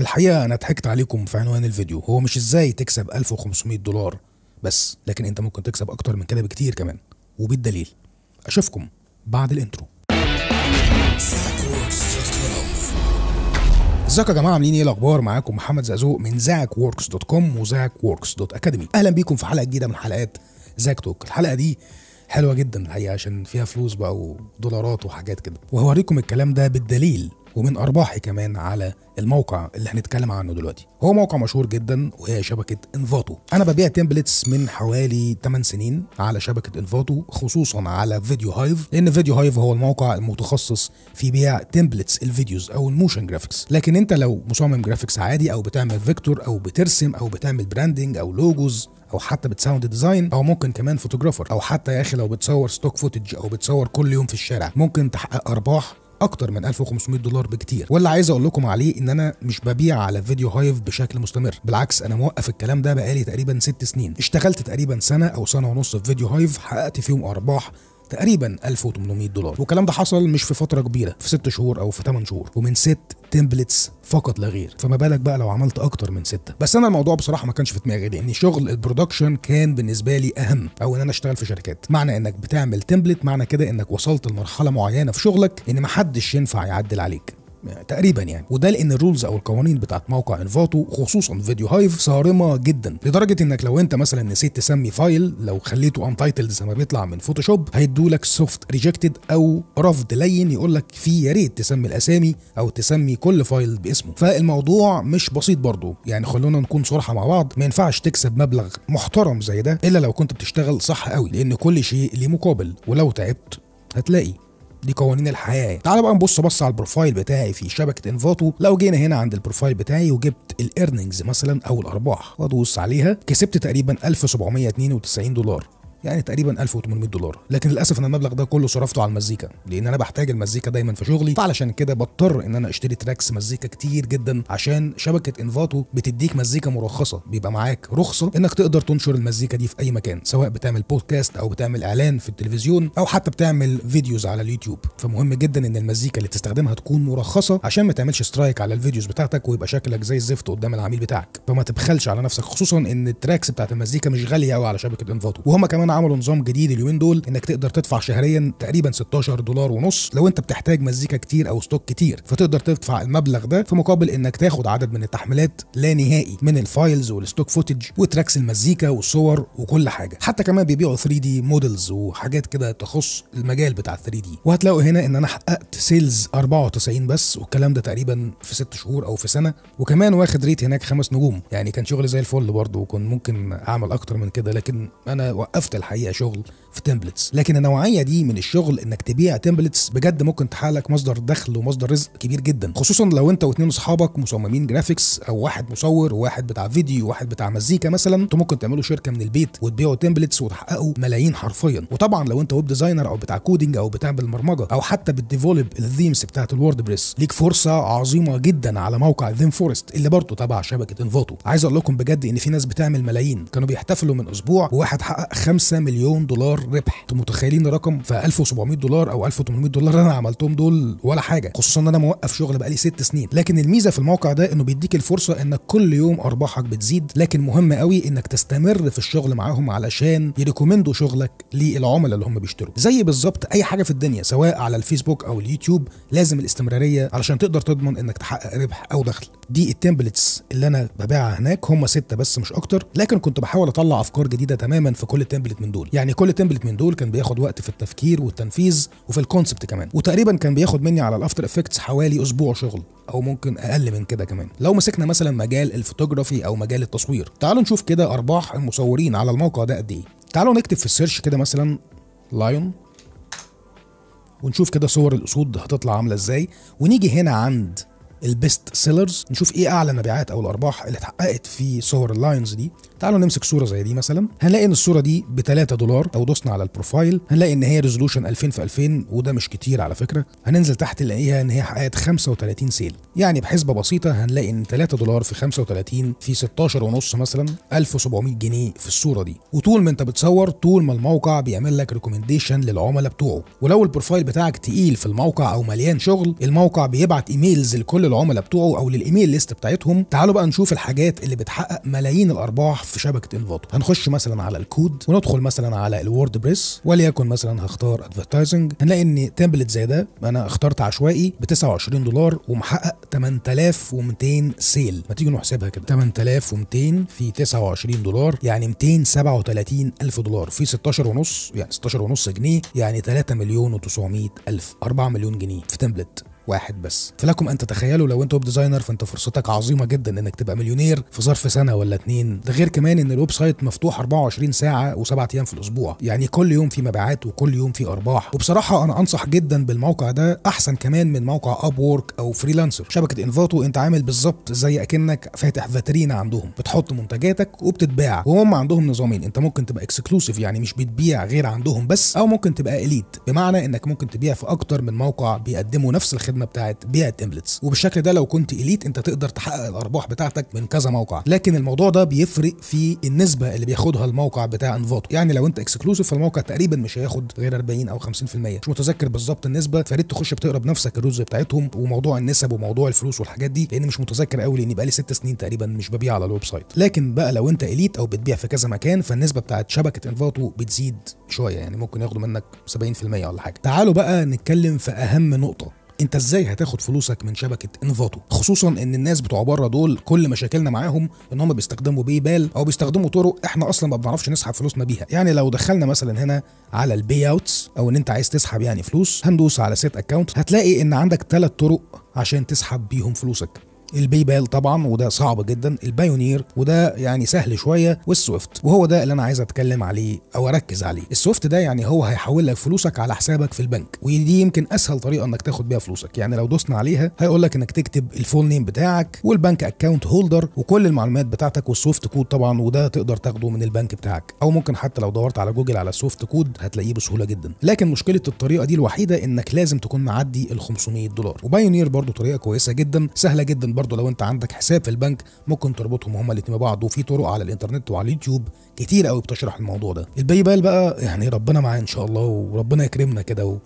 الحقيقة أنا ضحكت عليكم في عنوان الفيديو. هو مش إزاي تكسب 1500 دولار بس لكن أنت ممكن تكسب أكتر من كده بكتير كمان وبالدليل. أشوفكم بعد ال intro. ازيكم يا جماعة؟ عاملين إيه الأخبار؟ معاكم محمد زقزوق من Zak Works dot com و Zak Works dot academy. أهلا بيكم في حلقة جديدة من حلقات Zak Talk. الحلقة دي حلوة جدا الحقيقة عشان فيها فلوس بقى ودولارات وحاجات كده. وهوريكم الكلام ده بالدليل. ومن أرباحي كمان على الموقع اللي هنتكلم عنه دلوقتي. هو موقع مشهور جدا وهي شبكة Envato. أنا ببيع templates من حوالي 8 سنين على شبكة Envato خصوصا على VideoHive لأن VideoHive هو الموقع المتخصص في بيع templates ال videos أو ال motion graphics لكن أنت لو مصمم graphics عادي أو بتعمل vector أو بترسم أو بتعمل branding أو logos أو حتى بت sound design أو ممكن كمان photographer أو حتى يا أخي لو بتصور stock footage أو بتصور كل يوم في الشارع. ممكن تحقق أرباح أكتر من 1500 دولار بكتير. واللي عايز أقول لكم عليه إن أنا مش ببيع على VideoHive بشكل مستمر. بالعكس أنا موقف الكلام ده بقالي تقريبا ست سنين. اشتغلت تقريبا سنة أو سنة ونص في VideoHive حققت فيهم أرباح تقريبا 1800 دولار. والكلام ده حصل مش في فترة كبيرة في 6 شهور أو في 8 شهور. ومن ست templates فقط لا غير. فما بالك بقى لو عملت أكتر من ستة. بس أنا الموضوع بصراحة ما كانش في دماغي لأن شغل ال production كان بالنسبة لي أهم أو إن أنا أشتغل في شركات. معنى إنك بتعمل template معنى كده إنك وصلت لمرحلة معينة في شغلك إن محدش ينفع يعدل عليك. تقريبا يعني. وده لأن ال rules أو القوانين بتاعت موقع Envato خصوصا VideoHive صارمة جدا. لدرجة إنك لو أنت مثلا نسيت تسمي file لو خليته untitled زي ما بيطلع من Photoshop هيدولك soft rejected أو رفض لين يقول لك في يا ريت تسمي الأسامي أو تسمي كل file باسمه. فالموضوع مش بسيط برضه يعني خلونا نكون صراحة مع بعض. ما ينفعش تكسب مبلغ محترم زي ده إلا لو كنت بتشتغل صح قوي لأن كل شيء ليه مقابل. ولو تعبت هتلاقي. دي قوانين الحياة. تعال بقى نبص بص على ال profile بتاعي في شبكة Envato لو جينا هنا عند ال profile بتاعي وجبت ال earnings مثلا أو الأرباح وادوس عليها كسبت تقريبا 1792 دولار. يعني تقريبا 1800 دولار. لكن للأسف أنا المبلغ ده كله صرفته على المزيكا لأن أنا بحتاج المزيكا دايما في شغلي فعلشان كده بضطر إن أنا أشتري tracks مزيكا كتير جدا عشان شبكة Envato بتديك مزيكا مرخصة بيبقى معاك رخصة إنك تقدر تنشر المزيكا دي في أي مكان سواء بتعمل بودكاست أو بتعمل إعلان في التلفزيون أو حتى بتعمل videos على اليوتيوب. فمهم جدا إن المزيكا اللي تستخدمها تكون مرخصة عشان ما تعملش strike على ال videos بتاعتك ويبقى شكلك زي الزفت قدام العميل بتاعك. فما تبخلش على نفسك خصوصا إن ال tracks بتاعت المزيكا مش غالية قوي على شبكة Envato. وهم كمان عملوا نظام جديد اليومين دول إنك تقدر تدفع شهريا تقريبا 16 دولار ونص لو أنت بتحتاج مزيكا كتير أو stock كتير. فتقدر تدفع المبلغ ده في مقابل إنك تاخد عدد من التحميلات لا نهائي من ال files وال stock footage و tracks المزيكا والصور وكل حاجة. حتى كمان بيبيعوا 3D models وحاجات كده تخص المجال بتاع 3D وهتلاقوا هنا إن أنا حققت sales 94 بس والكلام ده تقريبا في 6 شهور أو في سنة. وكمان واخد rate هناك خمس نجوم. يعني كان شغل زي الفل برضه وكنت ممكن أعمل أكتر من كده لكن أنا وقفت الحقيقة شغل في templates لكن النوعية دي من الشغل إنك تبيع templates بجد ممكن تحقق مصدر دخل ومصدر رزق كبير جدا. خصوصا لو أنت واثنين أصحابك مصممين graphics أو واحد مصور وواحد بتاع فيديو وواحد بتاع مزيكا مثلا أنتوا ممكن تعملوا شركة من البيت وتبيعوا templates وتحققوا ملايين حرفيا. وطبعا لو أنت web designer أو بتاع coding أو بتعمل برمجه أو حتى بت develop ال themes بتاعت ال WordPress ليك فرصة عظيمة جدا على موقع ThemeForest اللي برضه تبع شبكة Envato عايز أقول لكم بجد إن في ناس بتعمل ملايين. كانوا بيحتفلوا من أسبوع وواحد حقق 5 مليون دولار ربح. أنتوا متخيلين الرقم؟ في 1700 دولار أو 1800 دولار أنا عملتهم دول ولا حاجة خصوصا إن أنا موقف شغل بقالي ست سنين. لكن الميزة في الموقع ده إنه بيديك الفرصة انك كل يوم أرباحك بتزيد. لكن مهم قوي إنك تستمر في الشغل معاهم علشان ي recommend وا شغلك للعملاء اللي هم بيشتروا. زي بالظبط أي حاجة في الدنيا سواء على الفيسبوك أو اليوتيوب لازم الاستمرارية علشان تقدر تضمن إنك تحقق ربح أو دخل. دي ال templates اللي أنا ببيعها هناك. هم ستة بس مش أكتر. لكن كنت بحاول أطلع أفكار جديدة تماما في كل template من دول. يعني كل template من دول كان بياخد وقت في التفكير والتنفيذ وفي ال concept كمان. وتقريبا كان بياخد مني على ال After Effects حوالي أسبوع شغل أو ممكن أقل من كده كمان. لو مسكنا مثلا مجال الفوتوغرافي أو مجال التصوير تعالوا نشوف كده أرباح المصورين على الموقع ده قد إيه. تعالوا نكتب في ال search كده مثلا lion ونشوف كده صور الأسود هتطلع عاملة إزاي. ونيجي هنا عند ال best sellers. نشوف إيه اعلى المبيعات أو الارباح اللي اتحققت في صور ال lions دي. تعالوا نمسك صورة زي دي مثلا. هنلاقي إن الصورة دي ب 3 دولار لو دوسنا على ال profile. هنلاقي إن هي resolution 2000 في 2000 وده مش كتير على فكرة. هننزل تحت نلاقيها إن هي حققت 35 sale. يعني بحسبة بسيطة هنلاقي إن 3 دولار في 35 في 16 ونص مثلا 1700 جنيه في الصورة دي. وطول ما أنت بتصور طول ما الموقع بيعمل لك recommendation للعملاء بتوعه. ولو ال profile بتاعك تقيل في الموقع أو مليان شغل الموقع بيبعت emails لكل العملاء بتوعه أو لل email list بتاعتهم تعالوا بقى نشوف الحاجات اللي بتحقق ملايين الأرباح في شبكة Envato هنخش مثلا على الكود وندخل مثلا على ال WordPress وليكن مثلا هختار advertising هنلاقي إن template زي ده أنا اخترت عشوائي ب 29 دولار ومحقق 8200 sale ما تيجي نحسبها كده. 8200 في 29 دولار يعني 237 ألف دولار. في 16 ونص يعني 16 ونص جنيه يعني 3 مليون و900 ألف 4 مليون جنيه في template واحد بس. فلكم أن تتخيلوا لو انت web designer فانت فرصتك عظيمة جدا إنك تبقى مليونير في ظرف سنة ولا اتنين. ده غير كمان إن ال website مفتوح 24 ساعة وسبعة أيام في الأسبوع. يعني كل يوم في مبيعات وكل يوم في أرباح. وبصراحة أنا أنصح جدا بالموقع ده أحسن كمان من موقع Upwork أو Freelancer شبكة Envato أنت عامل بالظبط زي أكنك فاتح فاترينا عندهم. بتحط منتجاتك وبتتباع. وهم عندهم نظامين. أنت ممكن تبقى exclusive يعني مش بتبيع غير عندهم بس أو ممكن تبقى elite بمعنى إنك ممكن تبيع في أكتر من موقع بيقدموا نفس الخدمة بتاعت بيع ال templates. وبالشكل ده لو كنت elite أنت تقدر تحقق الأرباح بتاعتك من كذا موقع. لكن الموضوع ده بيفرق في النسبة اللي بياخدها الموقع بتاع Envato يعني لو أنت exclusive فالموقع تقريبا مش هياخد غير 40 أو 50% مش متذكر بالظبط النسبة فيا ريت تخش بتقرا بنفسك ال rules بتاعتهم وموضوع النسب وموضوع الفلوس والحاجات دي لأن مش متذكر قوي لاني بقالي ست سنين تقريبا مش ببيع على ال website. لكن بقى لو أنت elite أو بتبيع في كذا مكان فالنسبة بتاعت شبكة Envato بتزيد شوية. يعني ممكن ياخدوا منك 70% ولا حاجة. تعالوا بقى نتكلم في أهم نقطة. انت إزاي هتاخد فلوسك من شبكة Envato خصوصا إن الناس بتوع بره دول كل مشاكلنا معاهم إن هم بيستخدموا PayPal أو بيستخدموا طرق إحنا أصلا ما بنعرفش نسحب فلوسنا بيها. يعني لو دخلنا مثلا هنا على ال payouts أو إن أنت عايز تسحب يعني فلوس هندوس على set account هتلاقي إن عندك ثلاث طرق عشان تسحب بيهم فلوسك. ال PayPal طبعا وده صعب جدا. ال Payoneer وده يعني سهل شوية. وال SWIFT وهو ده اللي أنا عايز أتكلم عليه أو أركز عليه. ال SWIFT ده يعني هو هيحول لك فلوسك على حسابك في البنك ودي يمكن أسهل طريقة إنك تاخد بيها فلوسك. يعني لو دوسنا عليها هيقول لك إنك تكتب ال full name بتاعك وال bank account holder وكل المعلومات بتاعتك وال SWIFT code طبعا وده تقدر تاخده من البنك بتاعك. أو ممكن حتى لو دورت على جوجل على ال SWIFT code هتلاقيه بسهولة جدا. لكن مشكلة الطريقة دي الوحيدة إنك لازم تكون معدي ال 500 دولار. و Payoneer برضو طريقة كويسة جدا سهلة جدا برضو لو انت عندك حساب في البنك ممكن تربطهم هما الاثنين ببعض وفي طرق على الانترنت وعلى اليوتيوب كتير قوي بتشرح الموضوع ده ال PayPal بقى يعني ربنا معاه إن شاء الله وربنا يكرمنا كده.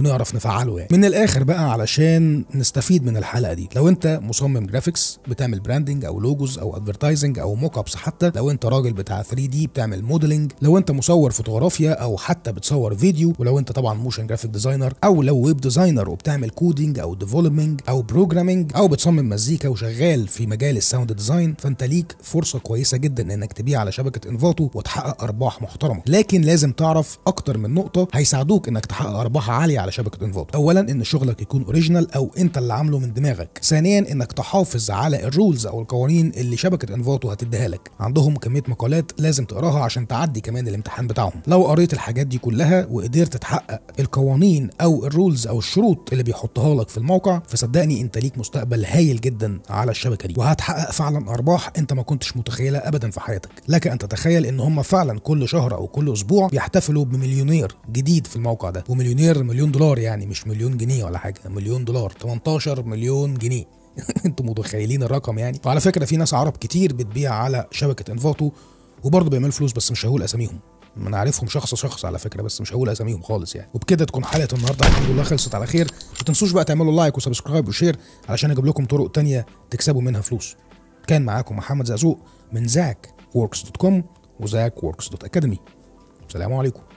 ونعرف نفعله يعني. من الآخر بقى علشان نستفيد من الحلقة دي. لو أنت مصمم graphics بتعمل branding أو logos أو advertising أو mockups حتى لو أنت راجل بتاع 3 D بتعمل modeling لو أنت مصور فوتوغرافيا أو حتى بتصور فيديو ولو أنت طبعا motion graphic designer أو لو web designer وبتعمل coding أو developing أو programming أو بتصمم مزيكا وشغال في مجال ال sound design فأنت ليك فرصة كويسة جدا إنك تبيع على شبكة Envato وتحقق أرباح محترمة. لكن لازم تعرف أكتر من نقطة هيساعدوك إنك تحقق أرباح عالية على شبكة Envato اولا إن شغلك يكون original أو أنت اللي عامله من دماغك. ثانيا إنك تحافظ على ال rules أو القوانين اللي شبكة Envato هتديها لك. عندهم كمية مقالات لازم تقراها عشان تعدي كمان الامتحان بتاعهم. لو قريت الحاجات دي كلها وقدرت تحقق القوانين أو ال rules أو الشروط اللي بيحطها لك في الموقع فصدقني أنت ليك مستقبل هايل جدا على الشبكة دي. وهتحقق فعلا أرباح أنت ما كنتش متخيلها ابدا في حياتك. لك أن تتخيل إن هم فعلا كل شهر أو كل أسبوع بيحتفلوا بمليونير جديد في الموقع ده. ومليونير مليون دولار يعني مش مليون جنيه ولا حاجة مليون دولار 18 مليون جنيه. أنتوا متخيلين الرقم يعني؟ وعلى فكرة في ناس عرب كتير بتبيع على شبكة Envato وبرضه بيعملوا فلوس بس مش هقول أساميهم. أنا عارفهم شخص شخص على فكرة بس مش هقول أساميهم خالص يعني. وبكده تكون حلقة النهارده. الحمد لله خلصت على خير. ما تنسوش بقى تعملوا like و subscribe و share علشان أجيب لكم طرق تانية تكسبوا منها فلوس. كان معاكم محمد زقزوق من Zack Works dot com و Zack Works dot academy سلام عليكم.